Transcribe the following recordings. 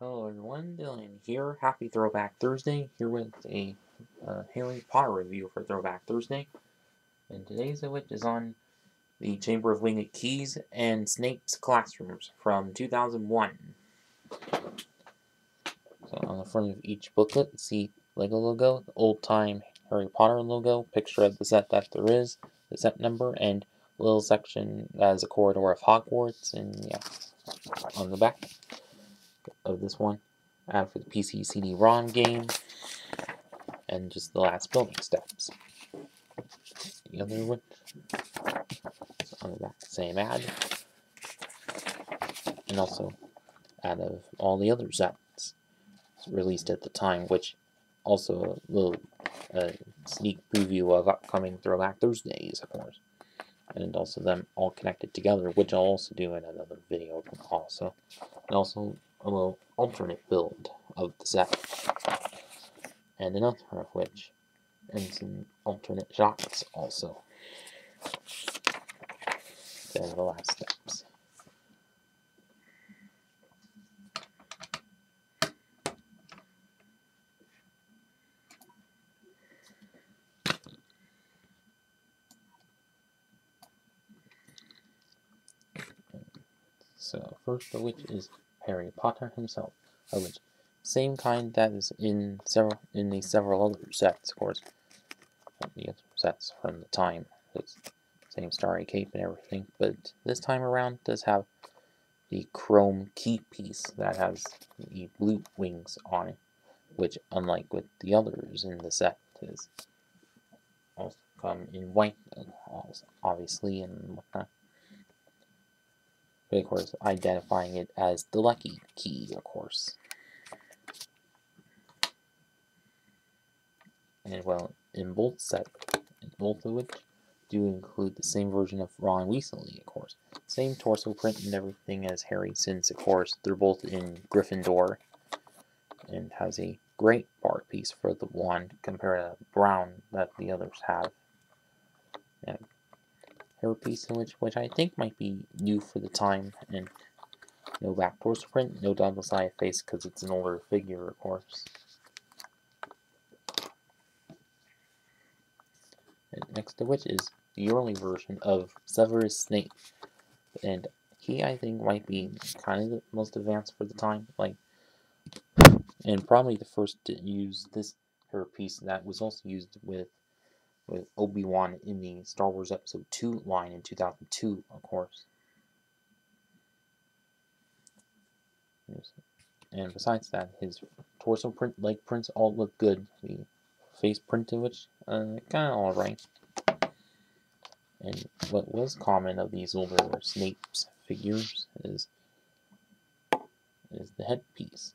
Hello everyone, Dylan here. Happy Throwback Thursday, here with a uh, Harry Potter review for Throwback Thursday. And today's which is on the Chamber of Winged Keys and Snape's Classrooms from 2001. So on the front of each booklet, see Lego logo, the old-time Harry Potter logo, picture of the set that there is, the set number, and little section that is a corridor of Hogwarts, and yeah, on the back of this one. Add for the PC CD-ROM game. And just the last building steps. The other one. on the back, same ad. And also out of all the other sets released at the time, which also a little sneak preview of upcoming Throwback Thursdays, of course. And also them all connected together, which I'll also do in another video also. And also a little alternate build of the set. And another of which, and some alternate shots also. Then the last steps. So, first of which is Harry Potter himself, of which same kind that is in several in the several other sets, of course. The other sets from the time, it's same starry cape and everything, but this time around does have the chrome key piece that has the blue wings on it, which unlike with the others in the set is also come in white, obviously, and whatnot but of course identifying it as the lucky key, of course. And well, in both set, in both of which do include the same version of Ron Weasley, of course. Same torso print and everything as Harry, since of course they're both in Gryffindor, and has a great bar piece for the wand compared to brown that the others have. Piece, which which I think might be new for the time, and no back torso print, no double side face because it's an older figure, of course. And next to which is the early version of Severus Snape, and he I think might be kind of the most advanced for the time, like, and probably the first to use this hair piece that was also used with with Obi-Wan in the Star Wars Episode 2 line in 2002, of course. And besides that, his torso print, leg prints all look good. The face print in which, uh, kind of alright. And what was common of these older Snape's figures is is the headpiece.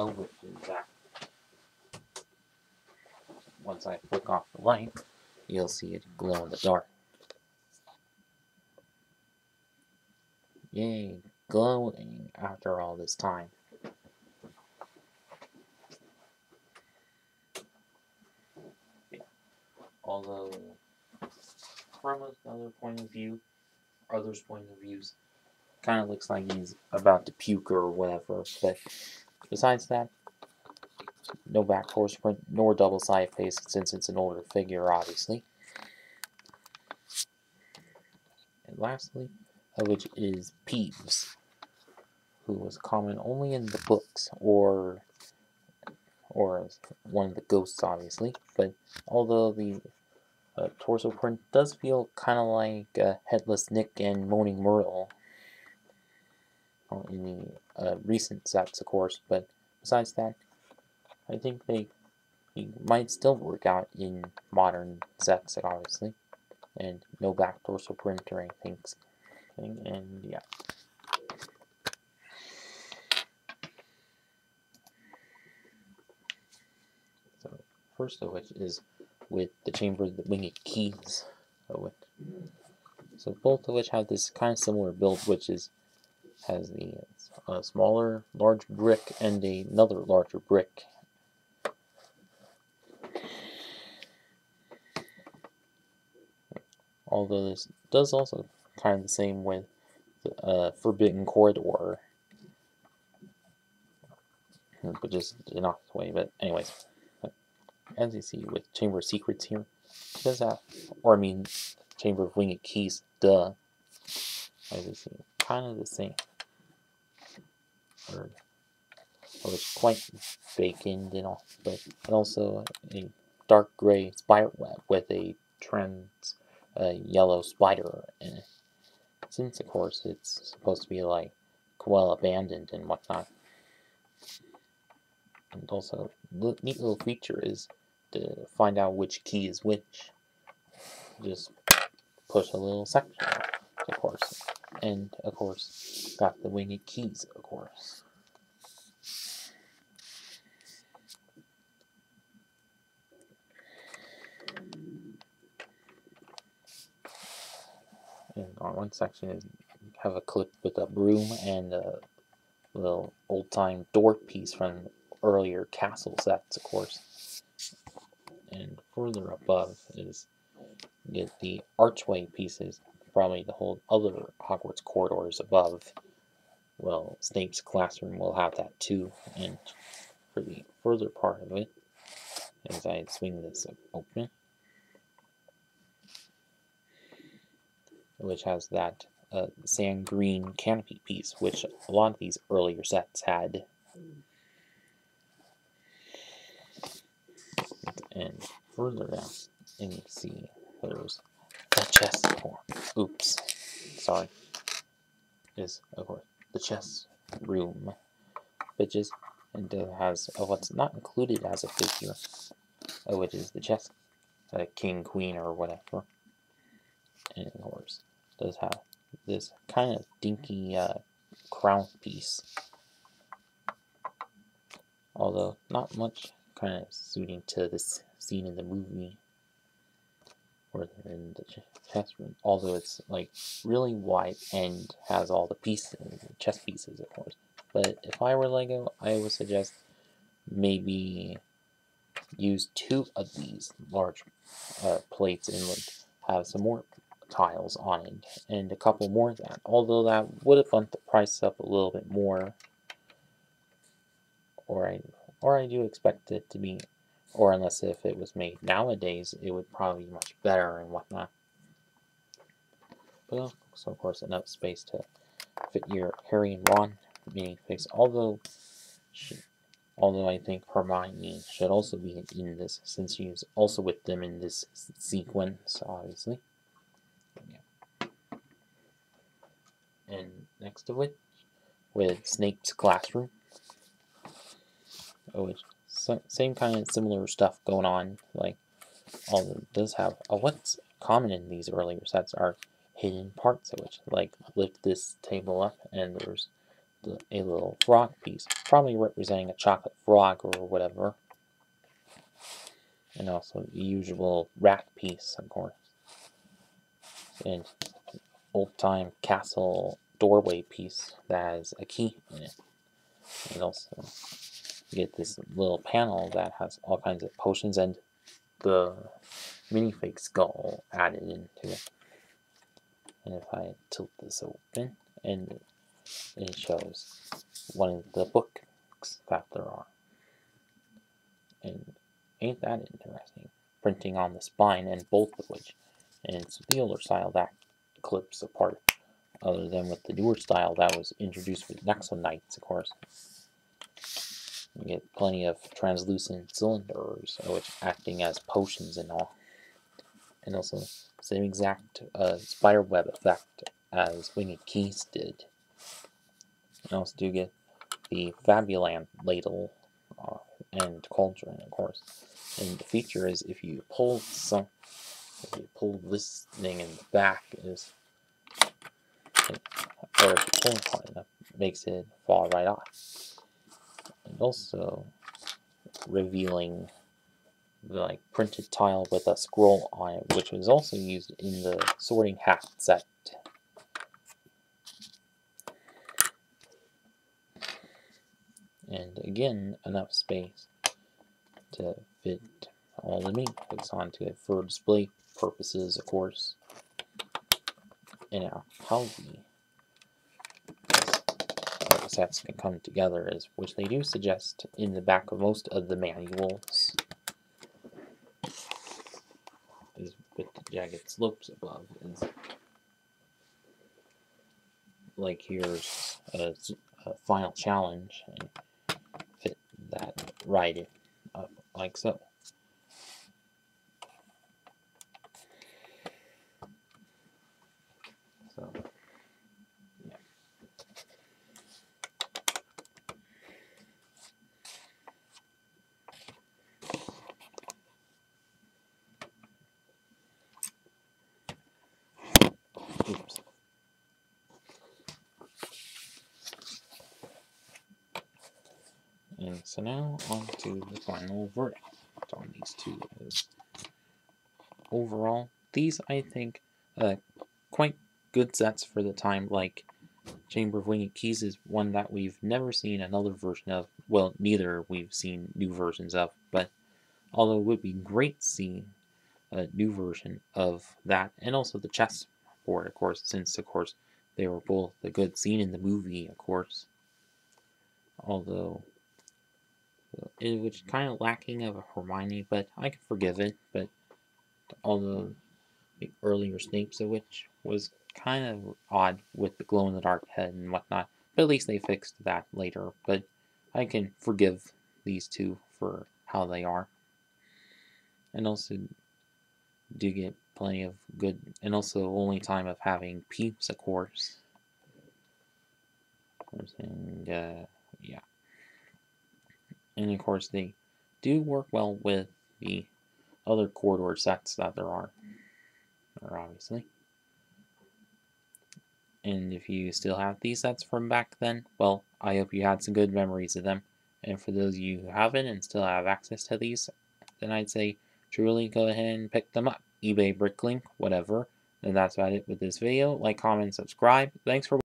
Over to that. Once I flick off the light, you'll see it glow in the dark. Yay, glowing after all this time. Although, from another point of view, others' point of views, kind of looks like he's about to puke or whatever, but Besides that, no back torso print, nor double side face since it's an older figure, obviously. And lastly, which is Peeves, who was common only in the books, or or one of the ghosts, obviously. But although the uh, torso print does feel kind of like uh, Headless Nick and Moaning Myrtle, in the uh, recent sets, of course, but besides that, I think they, they might still work out in modern sets, obviously, and no back torso print or anything, and yeah. So, first of which is with the Chamber of the Winged Keys. So both of which have this kind of similar build, which is has the uh, smaller large brick and another larger brick. Although this does also kind of the same with the uh, Forbidden Corridor, but just in opposite way. But anyways, as you see with Chamber of Secrets here, it does have, or I mean, Chamber of Winged Keys, duh. As you see, kind of the same. Or, or it's quite vacant and all, but also a dark gray spider web with a trans uh, yellow spider in it. Since, of course, it's supposed to be like well abandoned and whatnot. And also, the neat little feature is to find out which key is which. Just push a little section, of course. And, of course, got the winged keys, of course. And on one section is have a clip with a broom and a little old-time door piece from earlier castle sets, of course. And further above is get the archway pieces, probably the whole other Hogwarts corridors above. Well, Snape's classroom will have that too. And for the further part of it, as I swing this open, which has that uh, sand green canopy piece, which a lot of these earlier sets had. And further down, and you see there's the chess form. Oops, sorry. Is of course the chess room, Bitches. and it has what's not included as a figure, uh, which is the chess uh, king, queen, or whatever. And of course, does have this kind of dinky uh, crown piece. Although not much kind of suiting to this scene in the movie or in the chess room. Although it's like really wide and has all the pieces, chess pieces, of course. But if I were Lego, I would suggest maybe use two of these large uh, plates and like have some more tiles on it and a couple more of that. Although that would have bumped the price up a little bit more. Or I or I do expect it to be or unless if it was made nowadays it would probably be much better and whatnot. But also of course enough space to fit your Harry and Ron minifigs. Although although I think Hermione should also be in this since she's also with them in this sequence obviously. and next to it with Snape's classroom. Oh, it's same kind of similar stuff going on. Like, all it does have. Oh, what's common in these earlier sets are hidden parts of which, like, lift this table up and there's the, a little frog piece, probably representing a chocolate frog or whatever. And also the usual rat piece, of course. And old-time castle doorway piece that has a key in it. And also get this little panel that has all kinds of potions and the minifig skull added into it. And if I tilt this open, and it shows one of the books that there are. And ain't that interesting? Printing on the spine and both of which. And it's the older style that clips apart, other than with the newer style that was introduced with Nexo Knights, of course. You get plenty of translucent cylinders, which acting as potions and all. And also, same exact uh, spider web effect as Winged Keys did. And also do get the Fabuland ladle uh, and cauldron, of course. And the feature is if you pull some if you pull this thing in the back is or if you pull it hard enough makes it fall right off also revealing the like printed tile with a scroll on it which was also used in the sorting hat set and again enough space to fit all the meat onto it for display purposes, of course. And now, how the sets can come together is, which they do suggest in the back of most of the manuals, is with the jagged slopes above. Is like here's a, a final challenge and fit that right up like so. So, yeah. Oops. And so now on to the final verdict on these two. Overall, these I think uh, quite good sets for the time. Like Chamber of Winged Keys is one that we've never seen another version of. Well, neither we've seen new versions of, but although it would be great seeing a new version of that, and also the chess board, of course, since of course they were both a good scene in the movie, of course. Although it was kind of lacking of a Hermione, but I can forgive it. But although the earlier Snape's of which was kind of odd with the glow in the dark head and whatnot, but at least they fixed that later. But I can forgive these two for how they are, and also do get plenty of good, and also only time of having Peeves, of course. And uh, yeah and of course they do work well with the other corridor sets that there are, are obviously. And if you still have these sets from back then, well, I hope you had some good memories of them. And for those of you who haven't and still have access to these, then I'd say truly go ahead and pick them up. eBay, Bricklink, whatever. And that's about it with this video. Like, comment, subscribe. Thanks for watching.